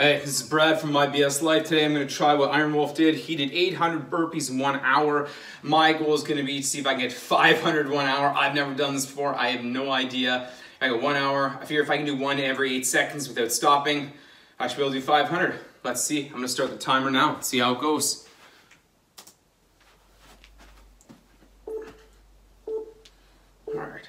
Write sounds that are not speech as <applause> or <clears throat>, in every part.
Hey, this is Brad from My BS Life. Today I'm going to try what Iron Wolf did. He did 800 burpees in one hour. My goal is going to be to see if I get 500 in one hour. I've never done this before. I have no idea. I got one hour. I figure if I can do one every eight seconds without stopping, I should be able to do 500. Let's see. I'm going to start the timer now. See how it goes. All right.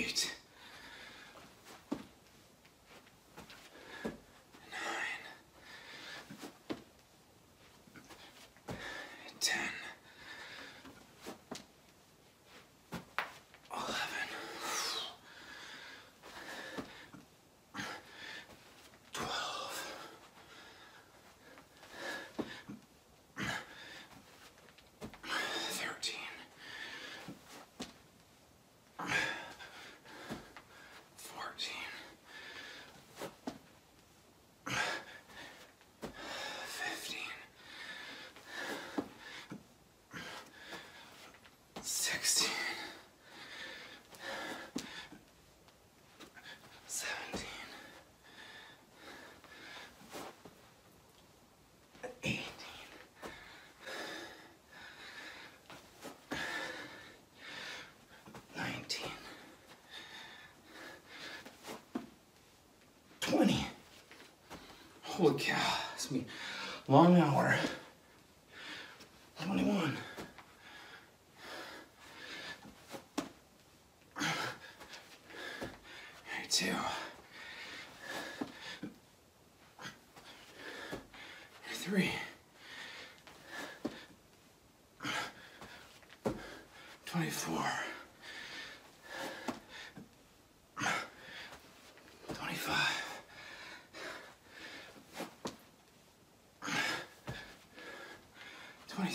Eight, nine, ten, eleven, twelve. Thirteen. Fourteen. Fifteen. Sixteen. Seventeen. Eighteen. Nineteen. 20. Holy cow, it's gonna be a long hour.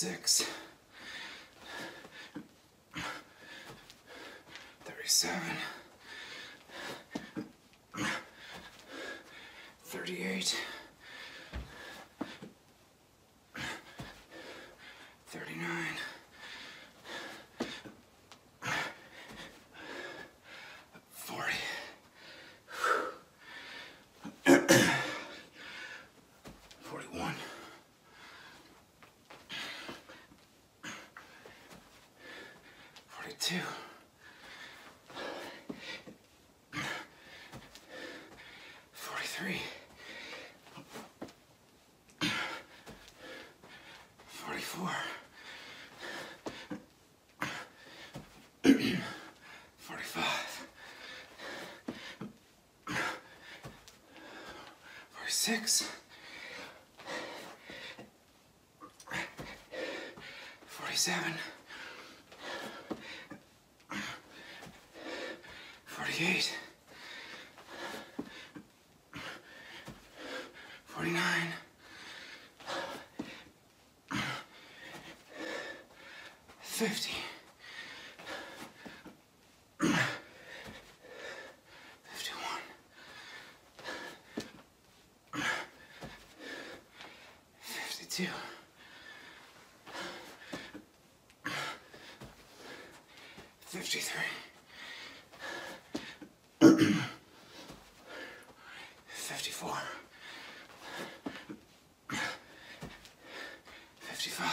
36, 37, Forty-six. Forty-seven. Forty-eight. 53. 54. 55.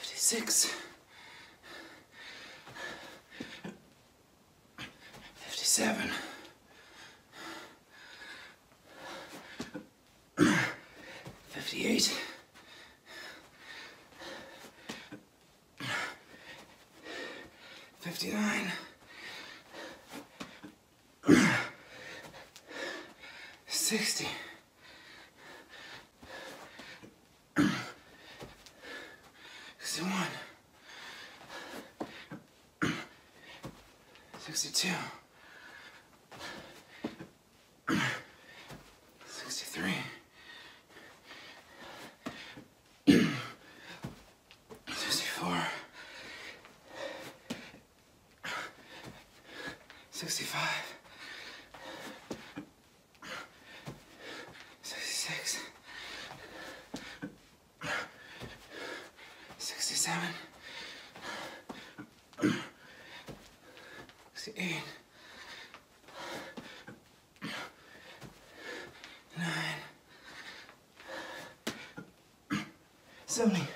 56. 57. 58. 59. 60. 61. 62. 65, 66, 67, 68, 9, 70.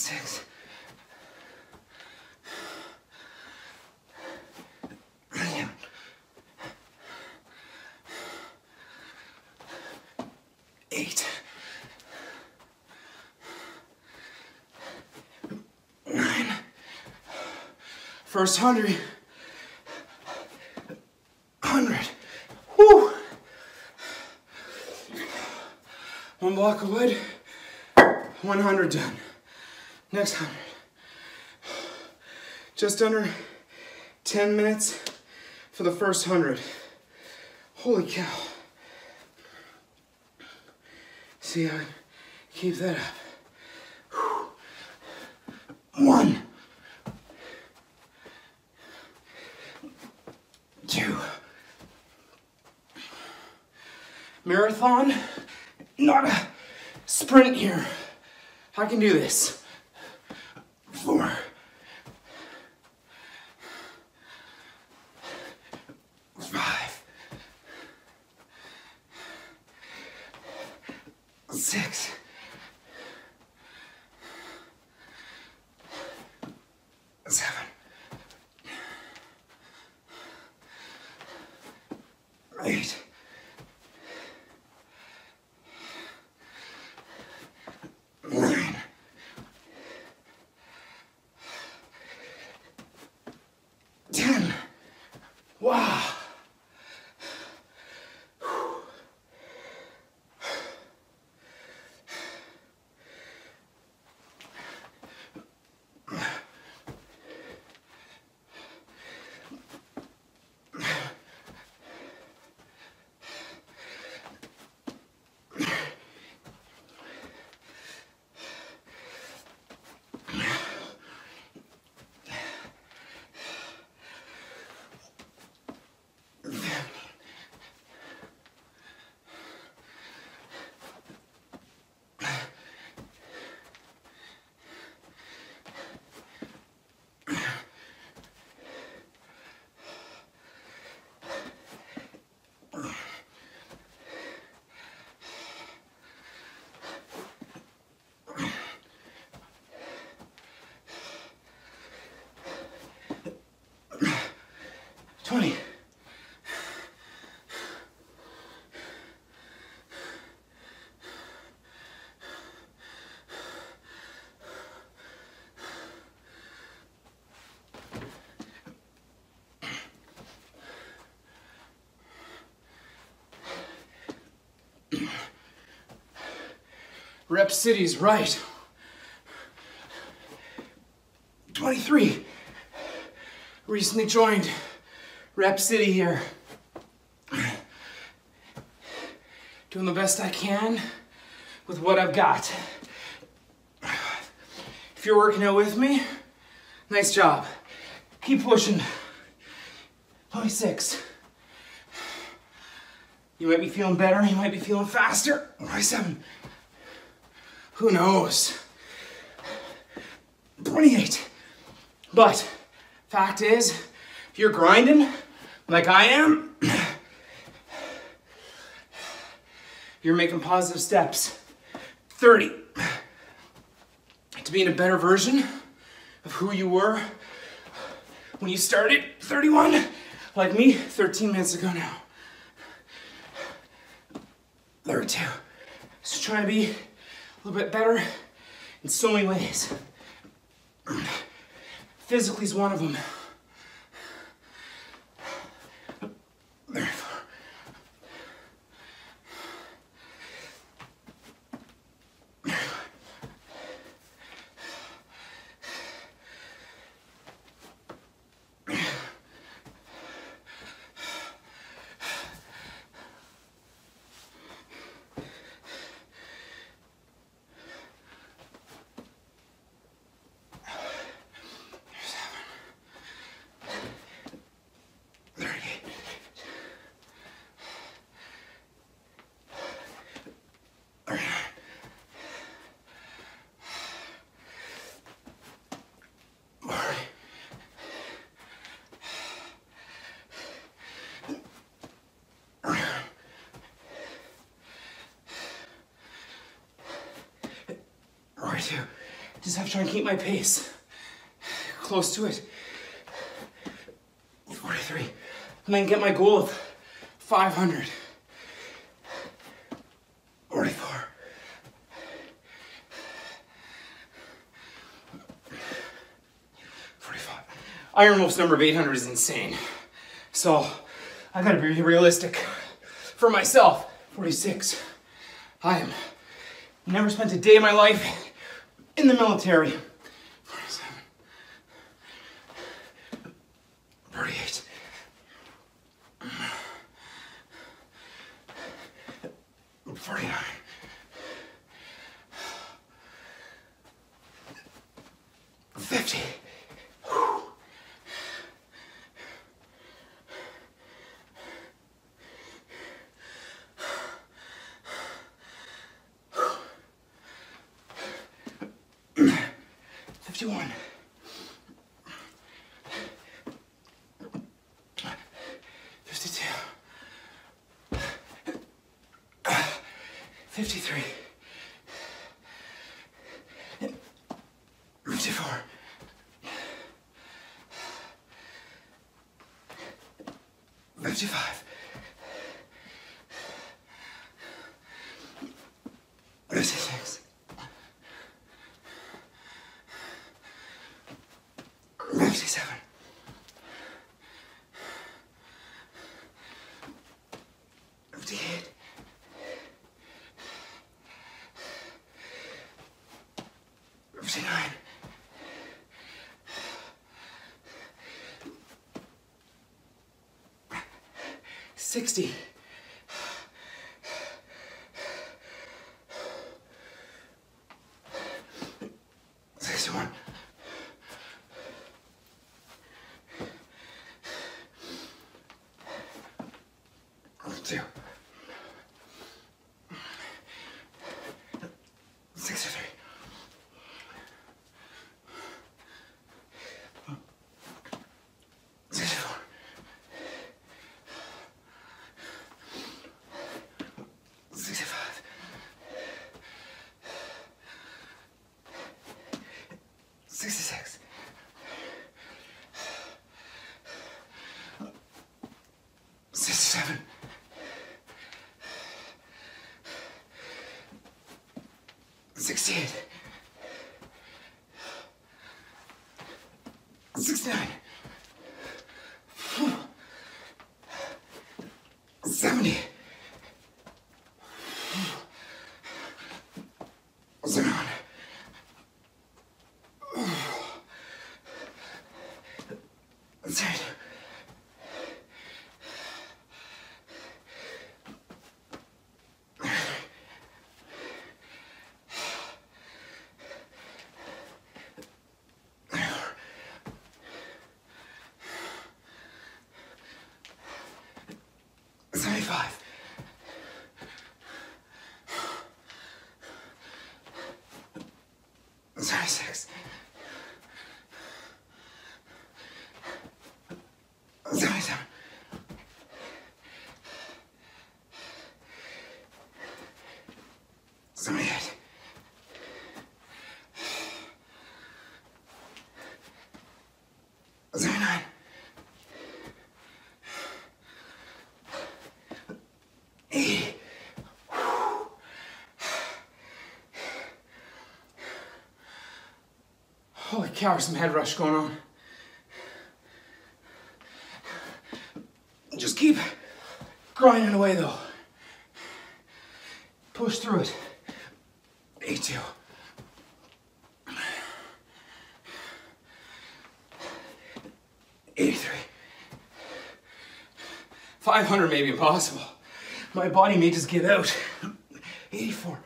Six. Eight. Nine. First hundred. Hundred. Whew. One block of wood. One hundred done. Next hundred. Just under 10 minutes for the first hundred. Holy cow. See how I keep that up. One. Two. Marathon, not a sprint here. I can do this. Rep City's right. 23. Recently joined Rep City here. Doing the best I can with what I've got. If you're working out with me, nice job. Keep pushing. 26. You might be feeling better, you might be feeling faster. 27. Who knows? 28. But, fact is, if you're grinding like I am, <clears throat> you're making positive steps. 30. To being a better version of who you were when you started. 31. Like me, 13 minutes ago now. 32. Just trying to be little bit better in so many ways. Physically is one of them. Forty-two. Just have to try and keep my pace. Close to it. 43. And then get my goal of 500. 44. Forty-five. Iron Wolf's number of 800 is insane. So I gotta be realistic for myself. 46. I am never spent a day of my life in the military. 55. 56. 57. 58. 59. 60. 61. Two. 63. 64. 65. 66. 67. 68. 69. 70. Seven. Seven. Seventy-five. Seventy-six. Seventy-seven. Seventy-eight. Seventy-nine. Eighty. Holy cow, some head rush going on. Just keep grinding away though. Push through it. 82. 83. 500 may be impossible. My body may just give out. 84.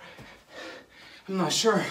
I'm not sure.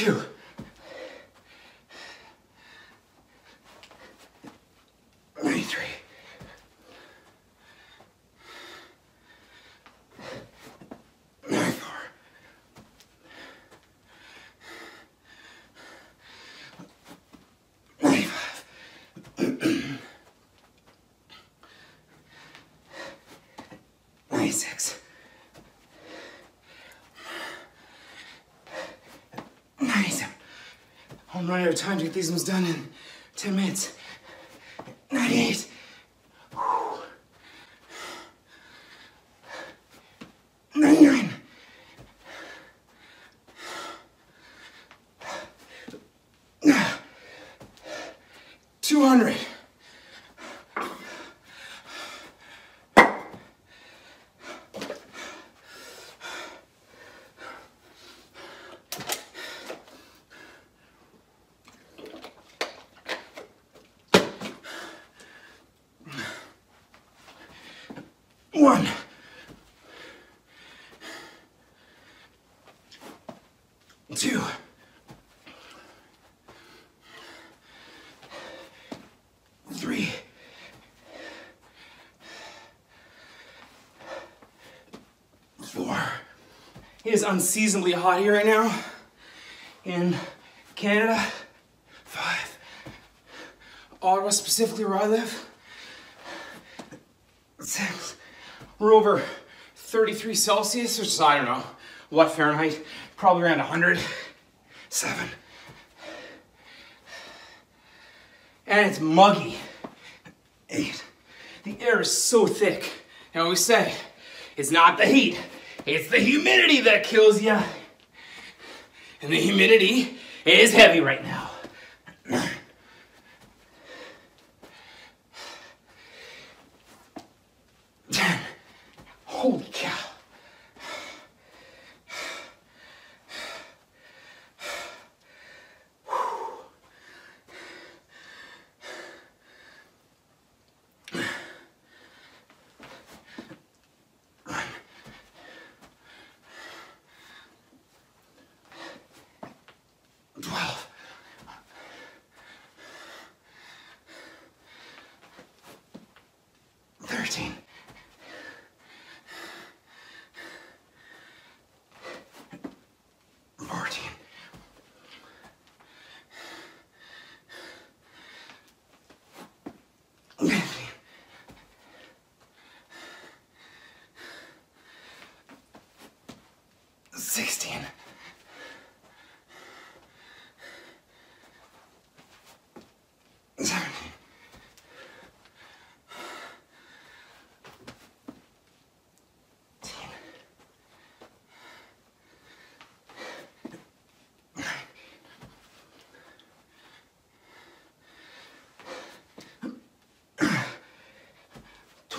Ninety-two. Ninety-three. Ninety-four. Ninety-five. <clears throat> Ninety-six. Ninety-seven. I'm running out of time to get these ones done in 10 minutes. 98. Ninety-nine. Two hundred. One. Two. Three. Four. It is unseasonably hot here right now in Canada. Five. Ottawa, specifically where I live. Six. We're over 33 Celsius, which is, I don't know, what Fahrenheit? Probably around 100. Seven. And it's muggy. Eight. The air is so thick. And we say, it's not the heat, it's the humidity that kills you. And the humidity is heavy right now.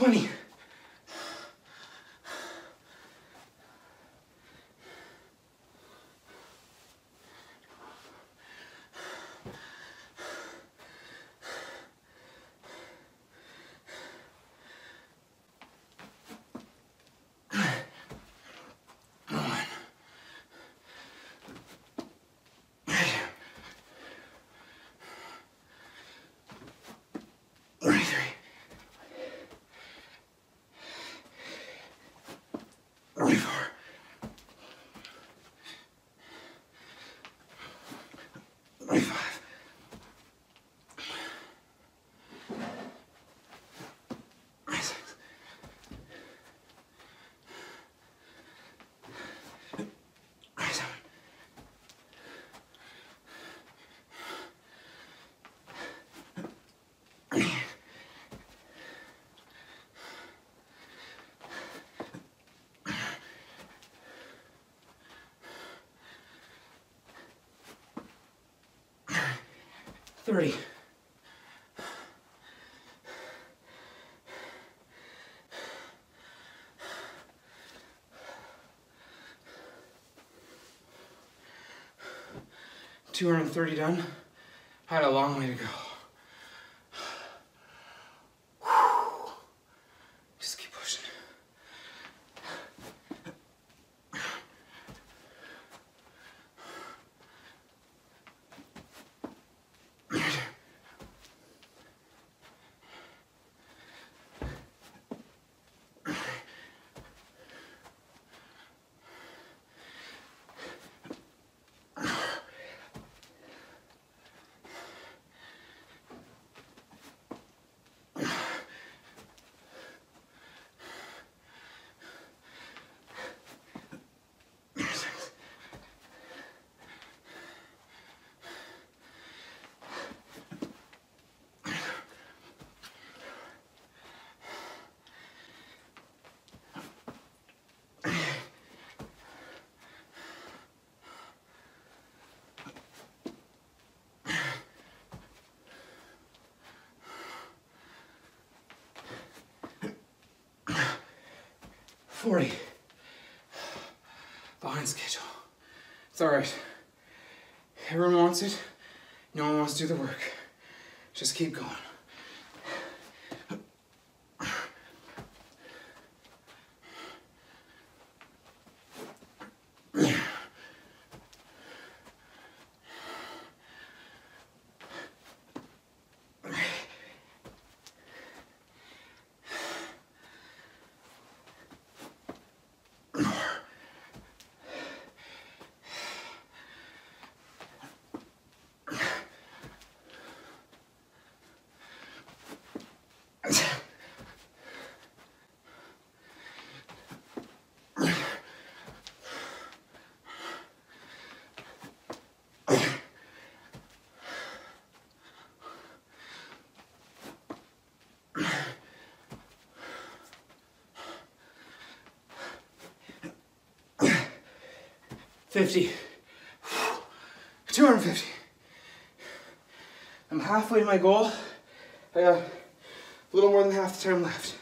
20. Thirty. Two hundred and thirty done. I had a long way to go. 40. Behind schedule. It's alright. Everyone wants it. No one wants to do the work. Just keep going. 50, 250. I'm halfway to my goal. I got a little more than half the time left.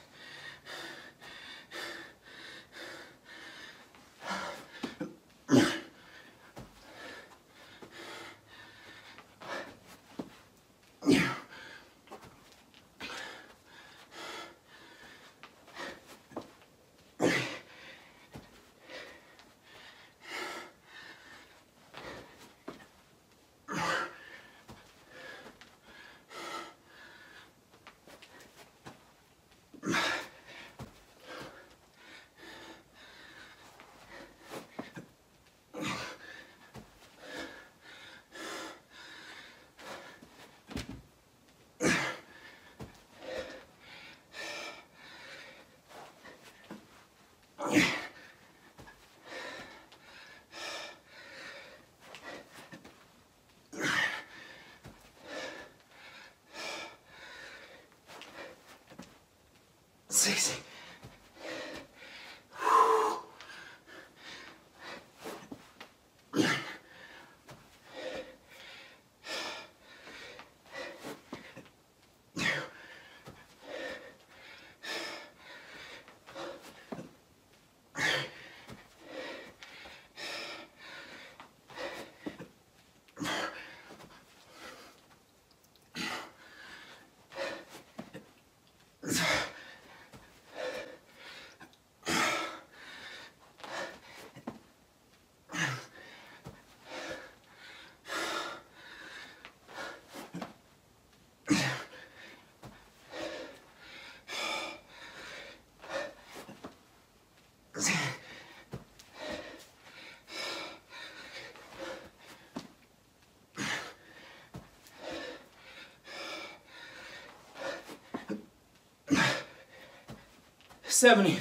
70.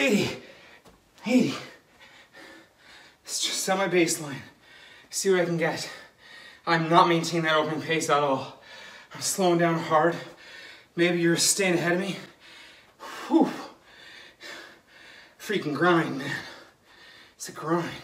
80, 80. It's just semi baseline. See what I can get. I'm not maintaining that opening pace at all. I'm slowing down hard. Maybe you're staying ahead of me. Whew. Freaking grind, man. It's a grind.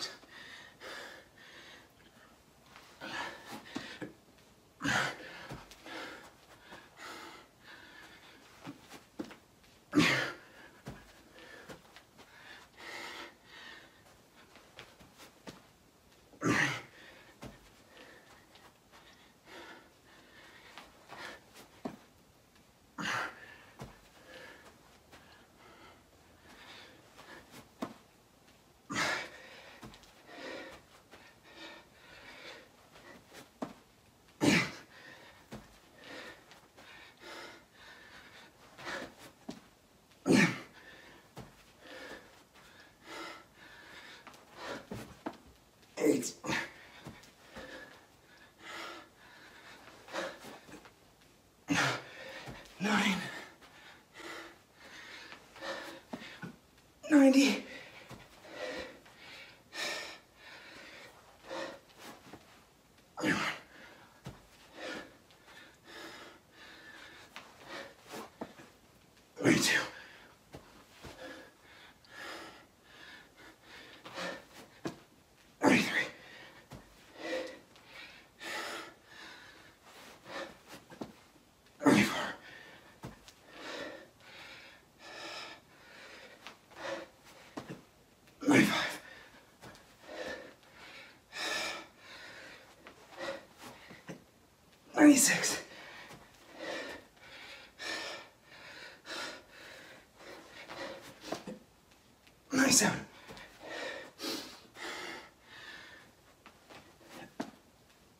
Ninety. 96. Ninety-seven.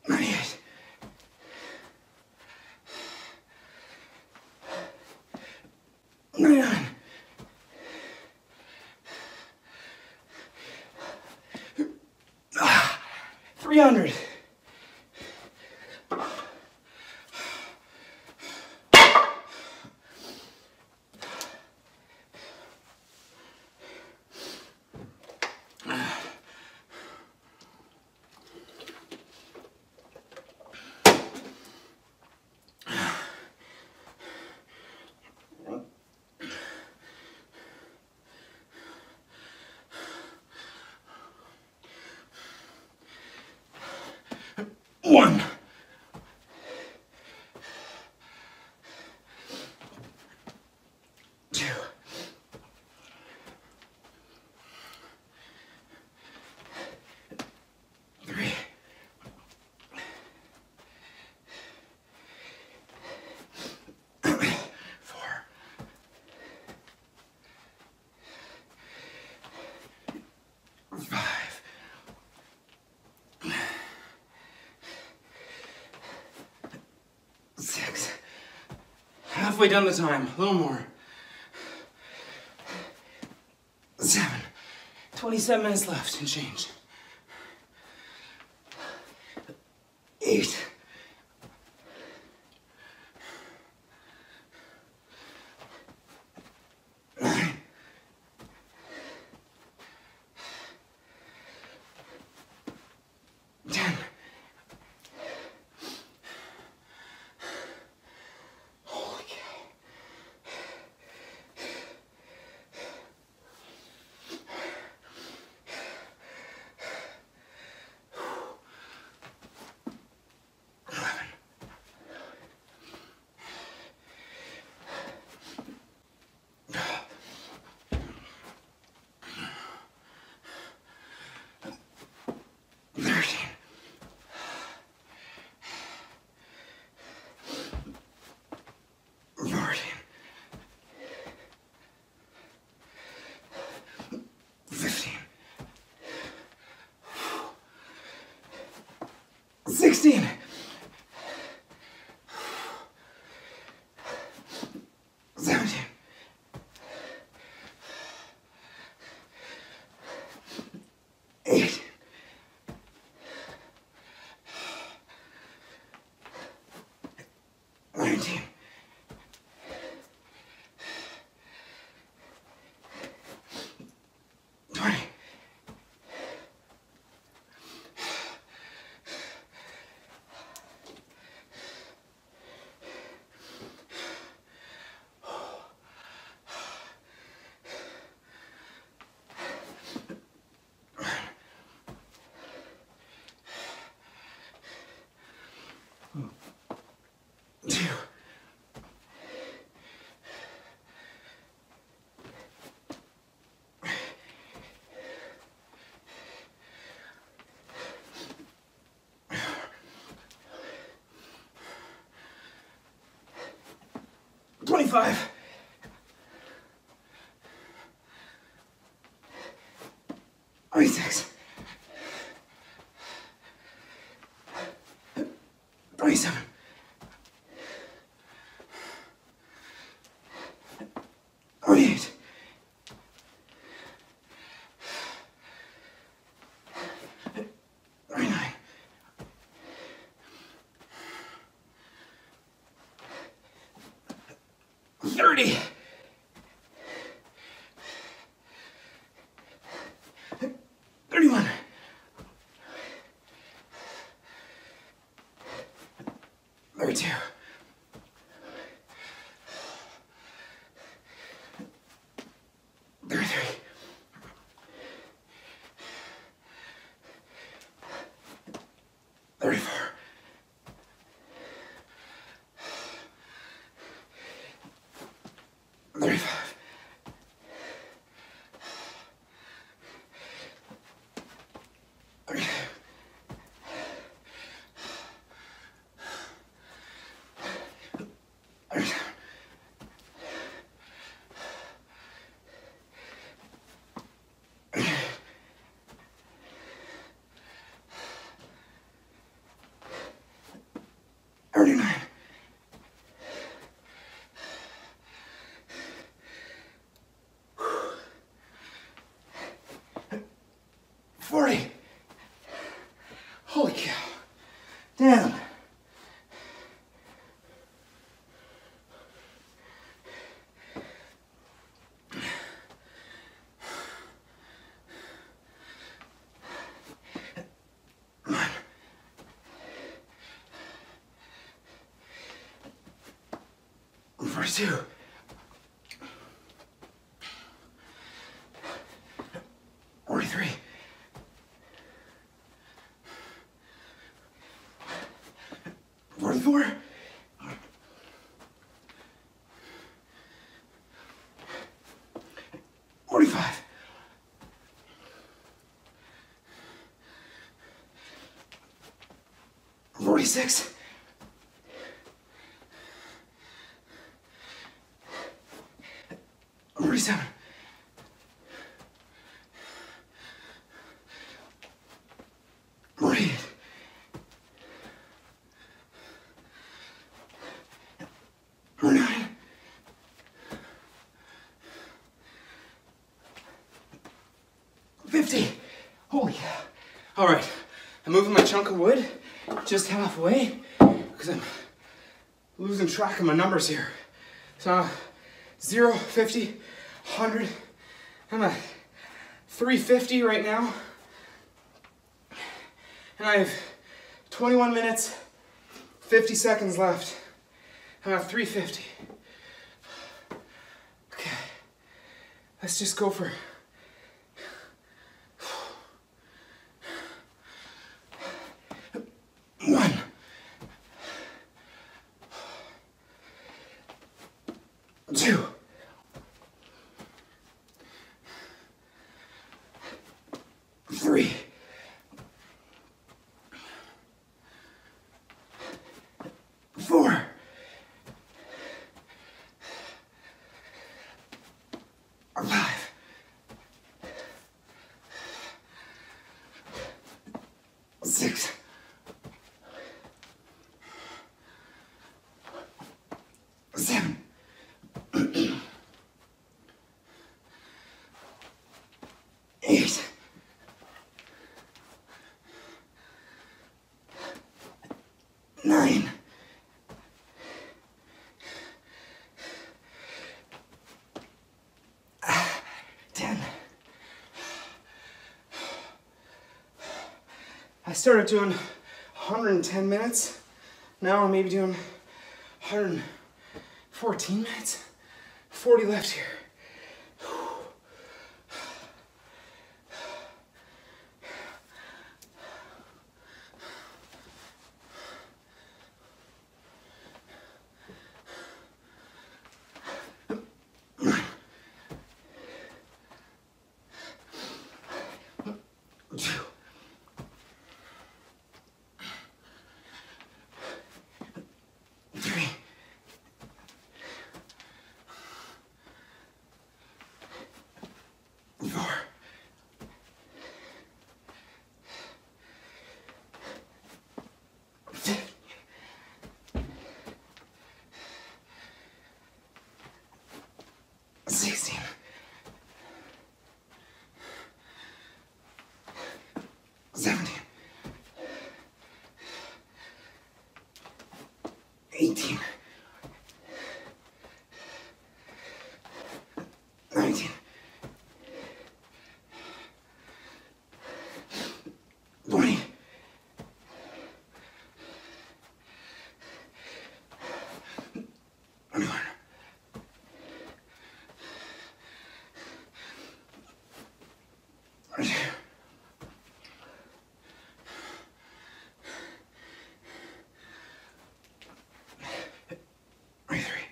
Ninety-eight. Ah, Three hundred. One. Two. Three. Four. Five. Six. Halfway done the time. A little more. Seven. 27 minutes left and change. 25. Thirty-two. Thirty-three. 40. Holy cow. Down. Number two. 46. Forty-seven. Read. Nine. Fifty. Holy. All right. I'm moving my chunk of wood just halfway because I'm losing track of my numbers here. So, 0, 50, 100. I'm at 350 right now. And I have 21 minutes, 50 seconds left. I'm at 350. Okay, let's just go for one. Two. Three. Four. Five. Six. Seven. Eight. Nine. Ten. I started doing 110 minutes. Now I'm maybe doing 114 minutes. 40 left here. Two. Three. Four. Five. Sixteen. Seventeen. Eighteen. Nineteen. Twenty. Twenty-one. Twenty-two. Twenty-three.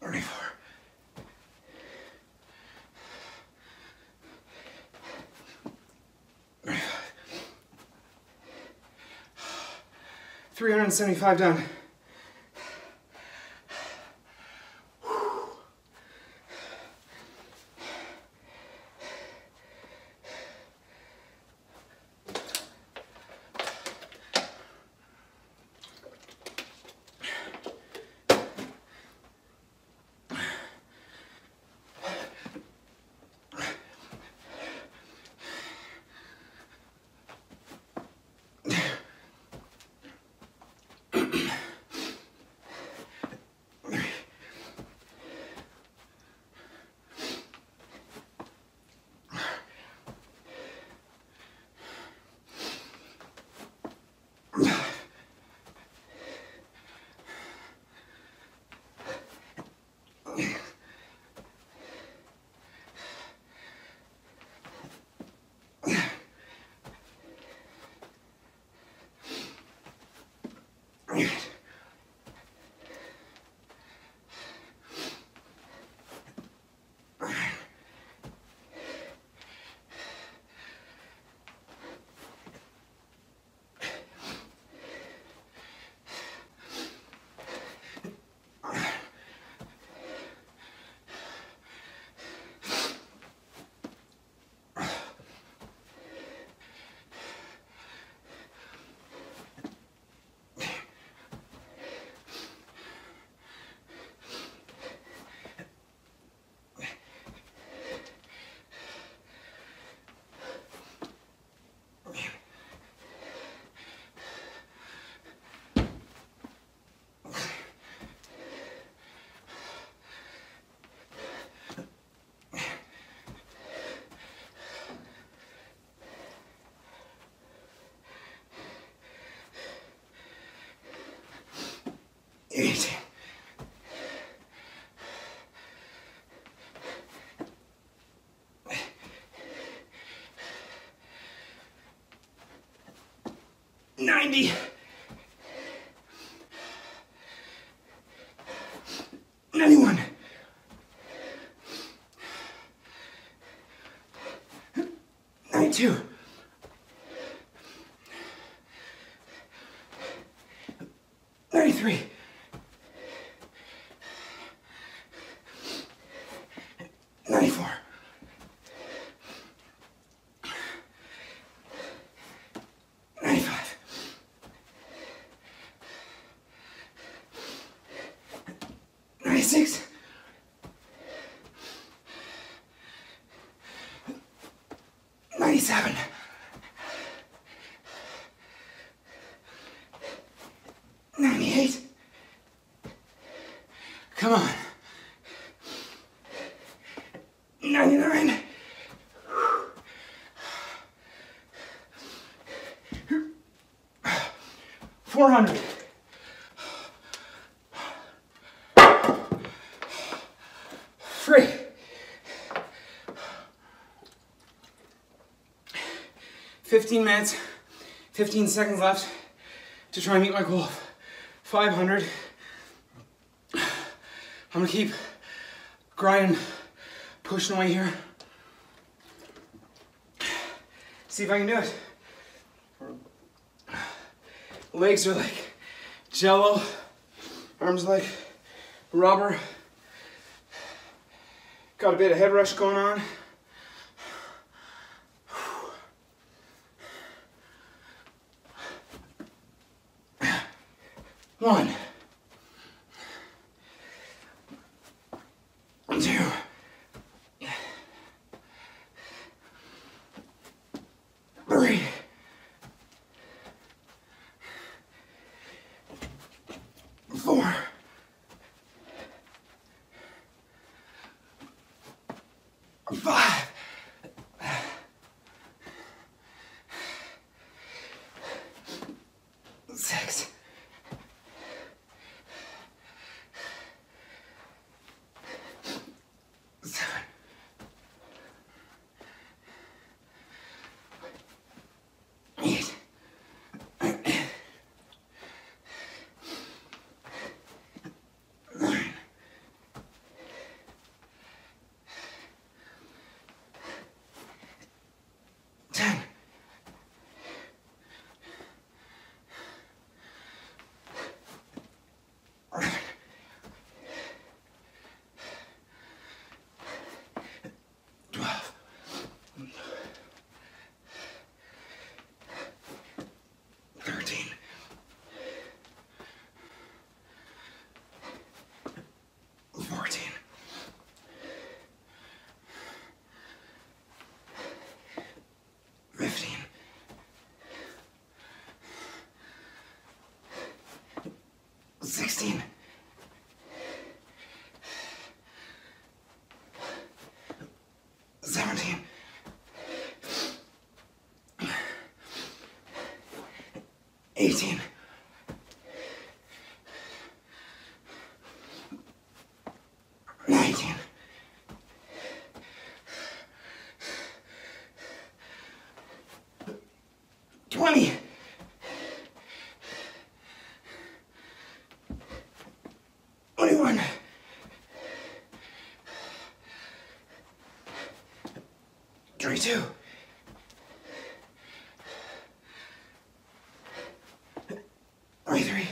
Thirty-four. Thirty-five. 375 done. Eight. Ninety. Ninety-one. Ninety-two. 93. 97. 98. Come on. 99. Four hundred. 15 minutes, 15 seconds left to try and meet my goal of 500. I'm gonna keep grinding, pushing away here. See if I can do it. Legs are like jello, arms like rubber. Got a bit of head rush going on. Maxime! Seventeen. Eighteen. Twenty-two. Twenty-three.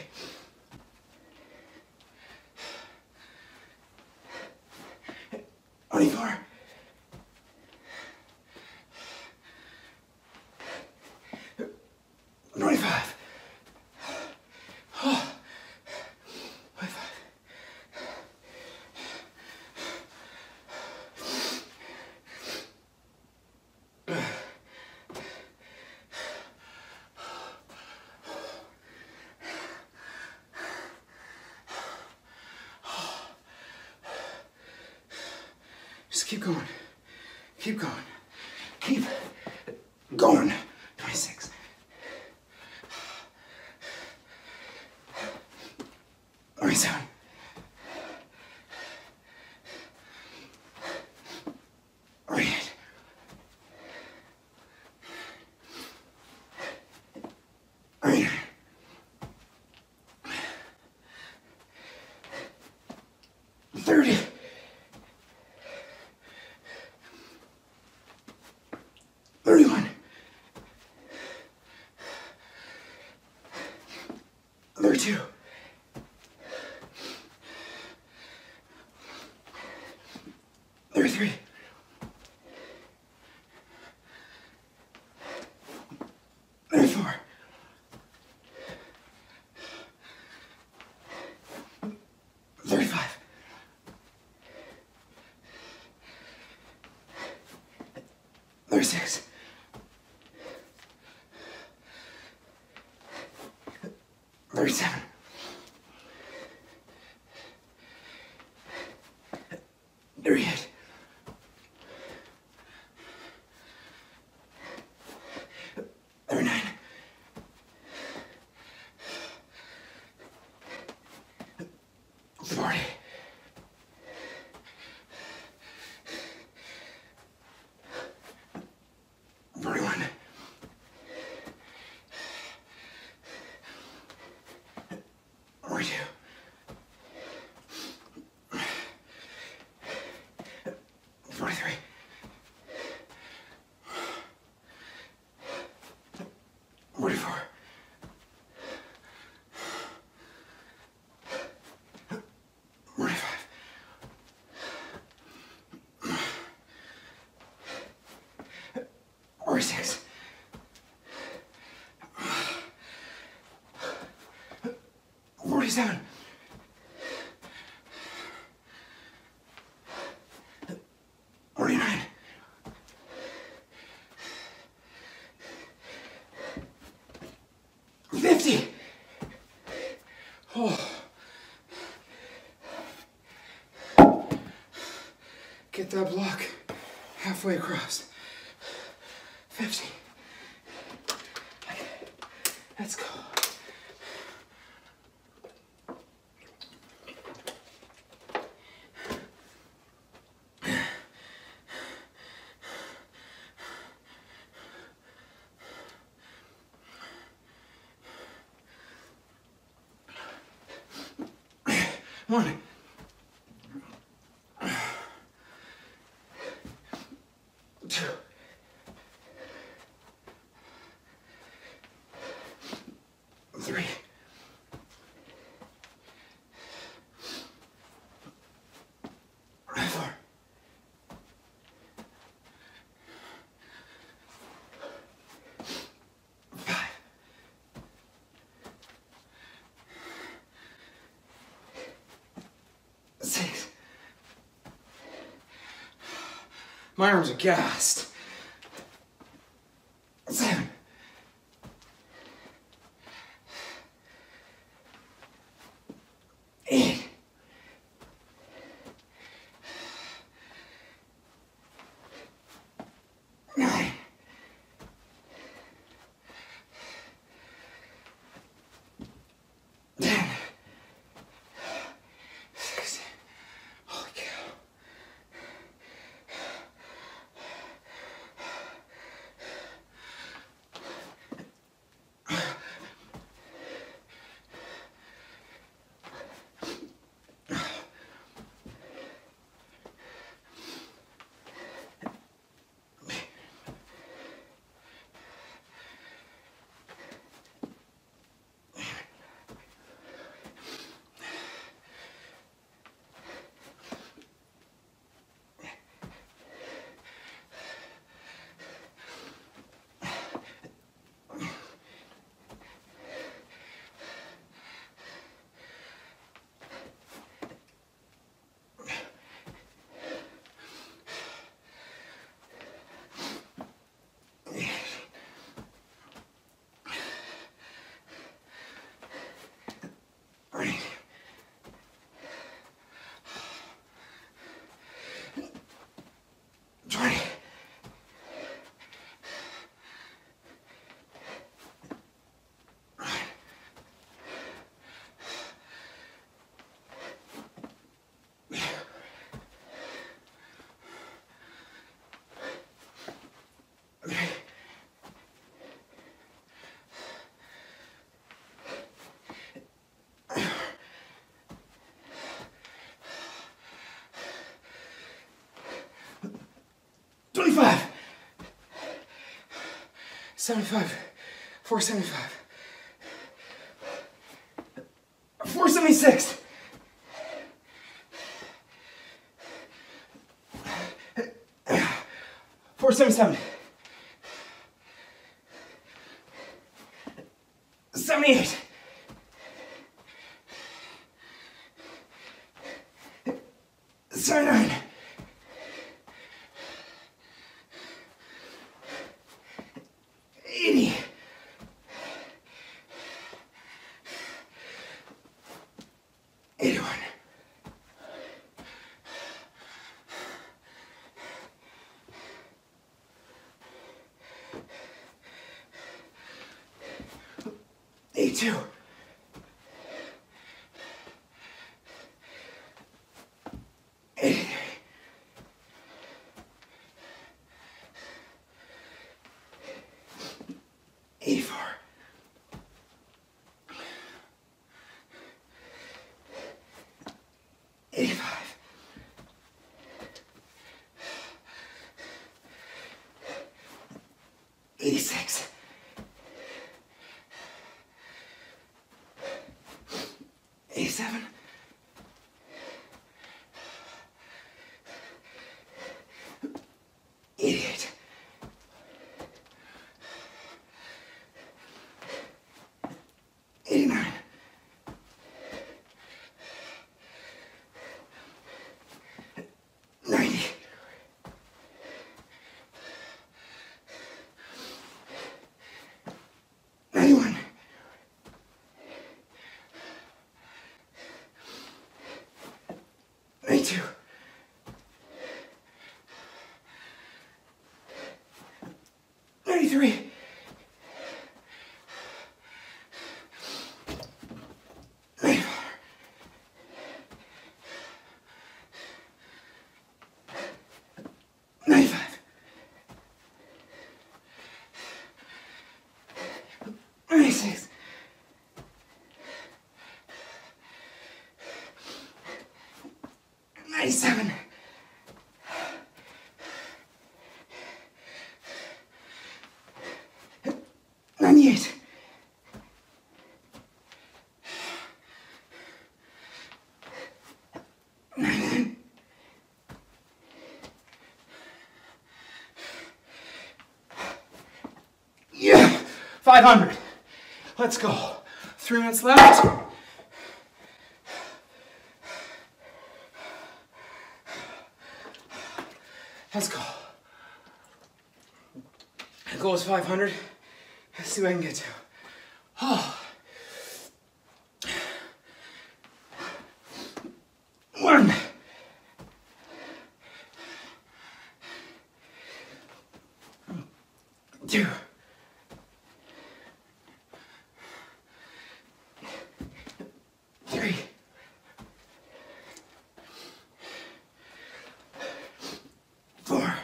Twenty-four. Twenty-five. Twenty-five. Just keep going. Keep going. Keep going. Twenty-six. Twenty-seven. Twenty-eight. Twenty-nine. Thirty. Thirty-two. Thirty-three. Thirty-four. Thirty-five. Thirty-six. 40. 37. Fifty. Oh. Get that block halfway across. Fifty. My arms are gassed. 75. 75. 475. 476. Four seven seven. 85. Eighty-six. 36. Ninety-seven. Ninety-eight. Yeah, 500. Let's go. Three minutes left. Let's go. The goal is 500. Let's see what I can get to. Oh. One. Two. Three. Four.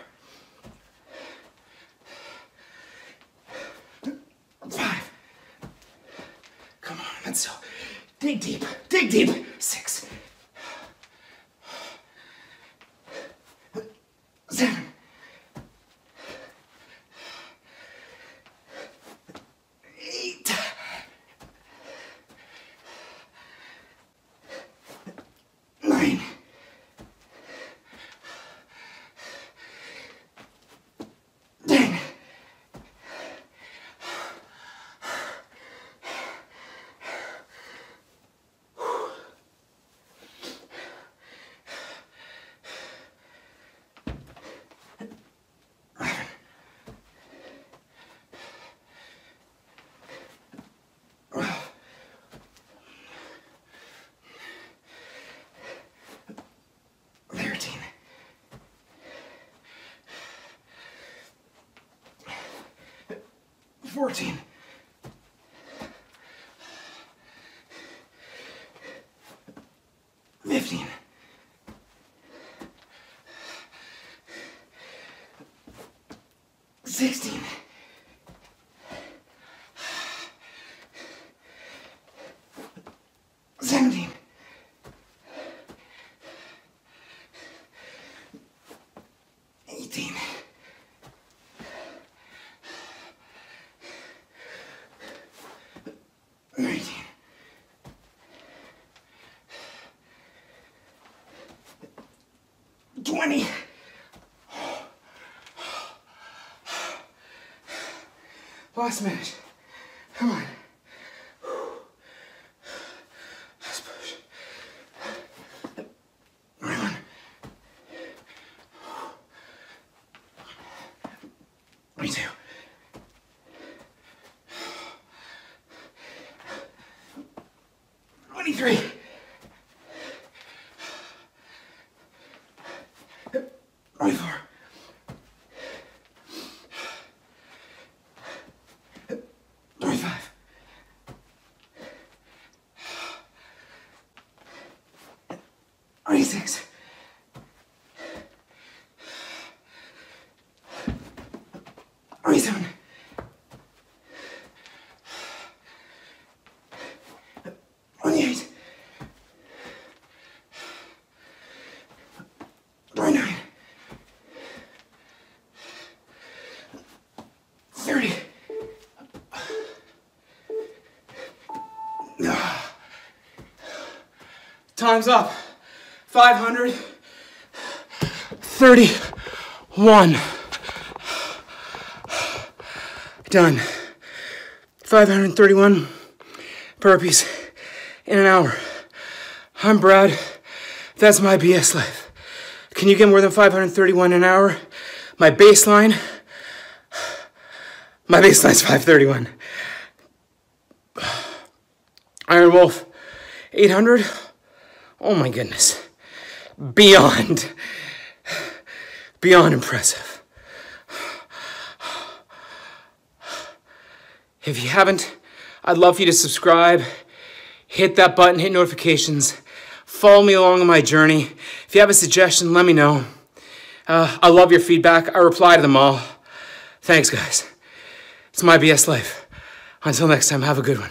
Five. Come on, let's go. Dig deep. Dig deep. Six. 14. Fifteen. Sixteen. Twenty. Last minute. Come on. Let's push. Twenty-one. Twenty-two. Twenty-three. Twenty-four. Twenty-five. Twenty-six. Twenty-seven. Twenty-eight. Twenty-nine. Thirty. Time's up. 531. Done. 531 burpees in an hour. I'm Brad. That's my BS life. Can you get more than 531 an hour? My baseline. My baseline's 531. Iron Wolf, 800. Oh my goodness. Beyond, beyond impressive. If you haven't, I'd love for you to subscribe, hit that button, hit notifications, follow me along on my journey. If you have a suggestion, let me know. Uh, I love your feedback. I reply to them all. Thanks, guys. It's my BS life. Until next time, have a good one.